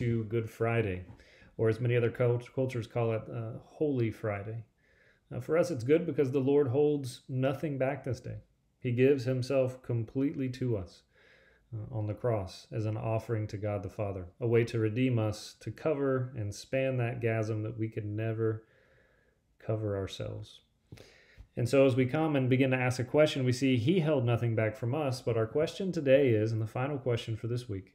into Good Friday, or as many other cult- cultures call it, uh, Holy Friday. Now, for us, it's good because the Lord holds nothing back this day. He gives Himself completely to us uh, on the cross as an offering to God the Father, a way to redeem us, to cover and span that chasm that we could never cover ourselves. And so, as we come and begin to ask a question, we see He held nothing back from us. But our question today is, and the final question for this week,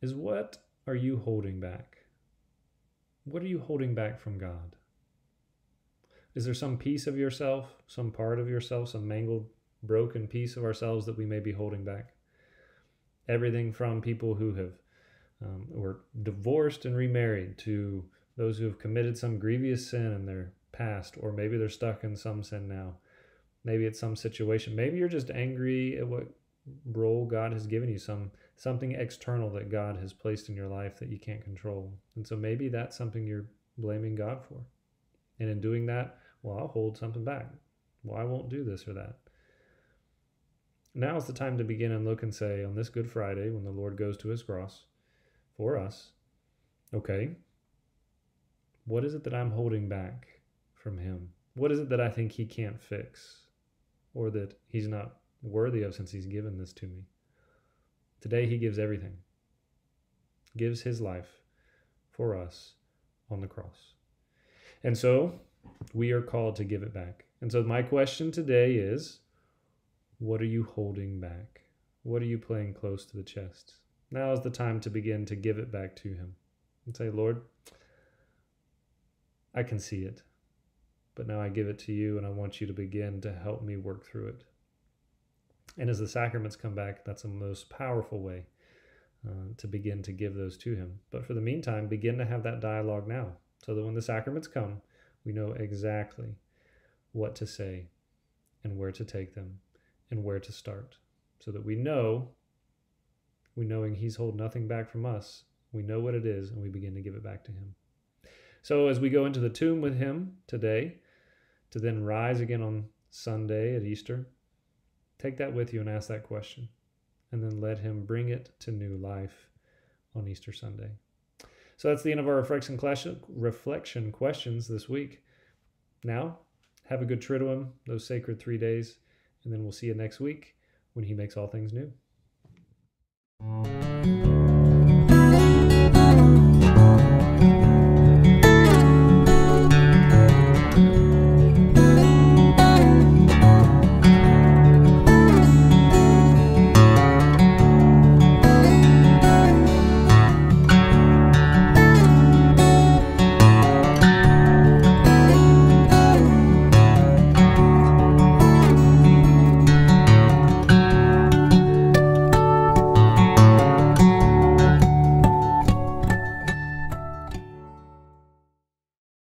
is what are you holding back? What are you holding back from God? Is there some piece of yourself, some part of yourself, some mangled, broken piece of ourselves that we may be holding back? Everything from people who have um, were divorced and remarried to those who have committed some grievous sin in their past, or maybe they're stuck in some sin now. Maybe it's some situation. Maybe you're just angry at what role God has given you, some something external that God has placed in your life that you can't control. And so maybe that's something you're blaming God for. And in doing that, well, I'll hold something back. Well, I won't do this or that. Now is the time to begin and look and say, on this Good Friday, when the Lord goes to his cross for us, okay, what is it that I'm holding back from him? What is it that I think he can't fix or that he's not worthy of since he's given this to me? Today, he gives everything, gives his life for us on the cross. And so we are called to give it back. And so my question today is what are you holding back? What are you playing close to the chest? Now is the time to begin to give it back to him and say, Lord, I can see it, but now I give it to you and I want you to begin to help me work through it. And as the sacraments come back, that's the most powerful way uh, to begin to give those to Him. But for the meantime, begin to have that dialogue now. So that when the sacraments come, we know exactly what to say and where to take them and where to start. So that we know we knowing he's hold nothing back from us we know what it is and we begin to give it back to him. So as we go into the tomb with him today to then rise again on sunday at easter Take that with you and ask that question, and then let Him bring it to new life on Easter Sunday. So that's the end of our reflection, reflection questions this week. Now, have a good Triduum, those sacred three days, and then we'll see you next week when He makes all things new.